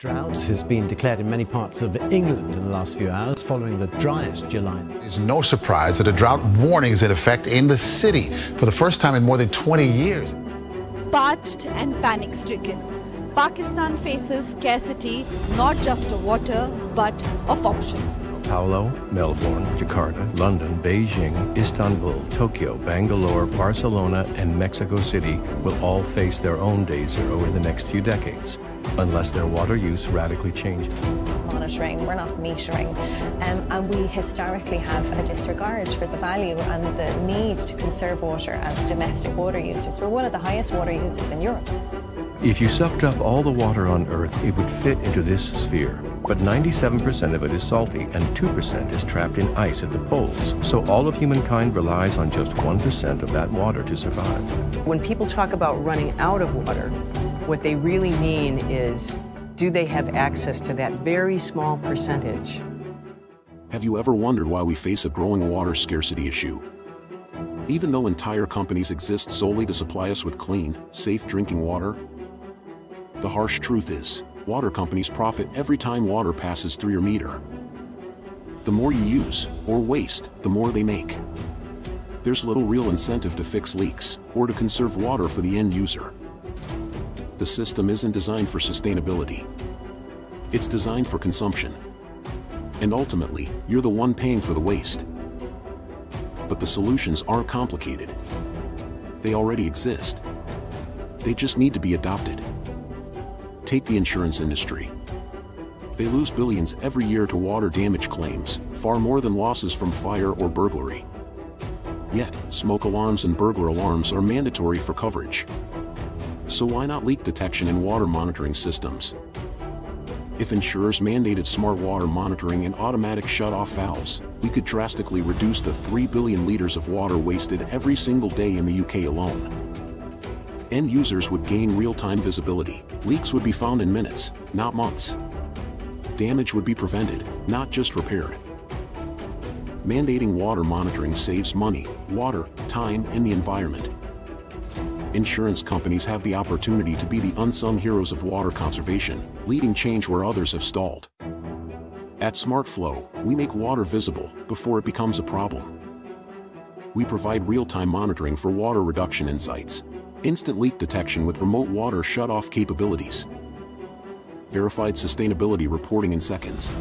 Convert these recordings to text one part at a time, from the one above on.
Drought has been declared in many parts of England in the last few hours following the driest July. It's no surprise that a drought warning is in effect in the city for the first time in more than 20 years. Parched and panic stricken, Pakistan faces scarcity not just of water but of options. Paulo, Melbourne, Jakarta, London, Beijing, Istanbul, Tokyo, Bangalore, Barcelona, and Mexico City will all face their own day zero in the next few decades unless their water use radically changes. Monitoring, we're not metering, um, and we historically have a disregard for the value and the need to conserve water as domestic water users. We're one of the highest water users in Europe. If you sucked up all the water on Earth, it would fit into this sphere. But 97% of it is salty and 2% is trapped in ice at the poles. So all of humankind relies on just 1% of that water to survive. When people talk about running out of water, what they really mean is do they have access to that very small percentage? Have you ever wondered why we face a growing water scarcity issue? Even though entire companies exist solely to supply us with clean, safe drinking water, the harsh truth is, water companies profit every time water passes through your meter. The more you use, or waste, the more they make. There's little real incentive to fix leaks, or to conserve water for the end user the system isn't designed for sustainability. It's designed for consumption. And ultimately, you're the one paying for the waste. But the solutions aren't complicated. They already exist. They just need to be adopted. Take the insurance industry. They lose billions every year to water damage claims, far more than losses from fire or burglary. Yet, smoke alarms and burglar alarms are mandatory for coverage. So why not leak detection and water monitoring systems? If insurers mandated smart water monitoring and automatic shut-off valves, we could drastically reduce the 3 billion liters of water wasted every single day in the UK alone. End users would gain real-time visibility. Leaks would be found in minutes, not months. Damage would be prevented, not just repaired. Mandating water monitoring saves money, water, time, and the environment insurance companies have the opportunity to be the unsung heroes of water conservation, leading change where others have stalled. At SmartFlow, we make water visible before it becomes a problem. We provide real-time monitoring for water reduction insights, instant leak detection with remote water shut-off capabilities, verified sustainability reporting in seconds,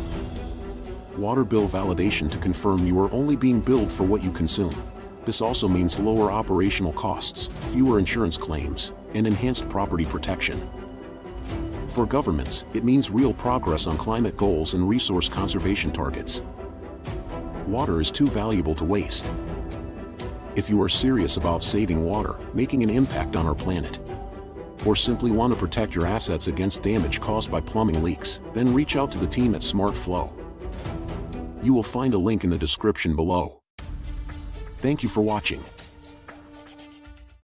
water bill validation to confirm you are only being billed for what you consume. This also means lower operational costs, fewer insurance claims, and enhanced property protection. For governments, it means real progress on climate goals and resource conservation targets. Water is too valuable to waste. If you are serious about saving water, making an impact on our planet, or simply want to protect your assets against damage caused by plumbing leaks, then reach out to the team at SmartFlow. You will find a link in the description below. Thank you for watching.